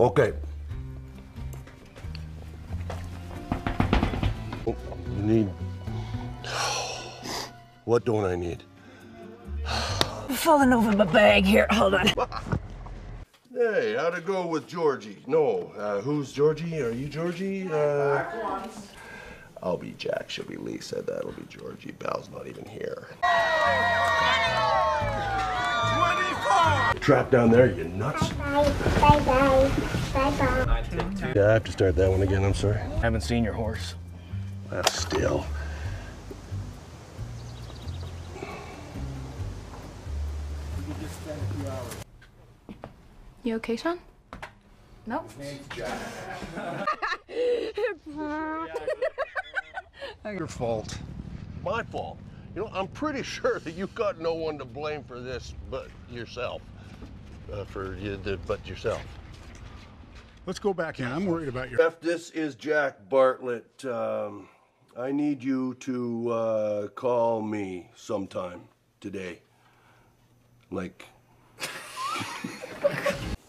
Okay. Oh, You need. What don't I need? I'm falling over my bag here. Hold on. Hey, how'd it go with Georgie? No, uh, who's Georgie? Are you Georgie? Uh, I'll be Jack. She'll be Lisa. That'll be Georgie. Bal's not even here. Trap down there, you nuts. Bye bye. Bye bye. Bye bye. Yeah, I have to start that one again. I'm sorry. Haven't seen your horse. That's still. You okay, Shaun? No. Your fault. My fault. You know, I'm pretty sure that you've got no one to blame for this but yourself. Uh, for you, the, but yourself. Let's go back in. I'm worried about your. If this is Jack Bartlett, um, I need you to uh, call me sometime today. Like.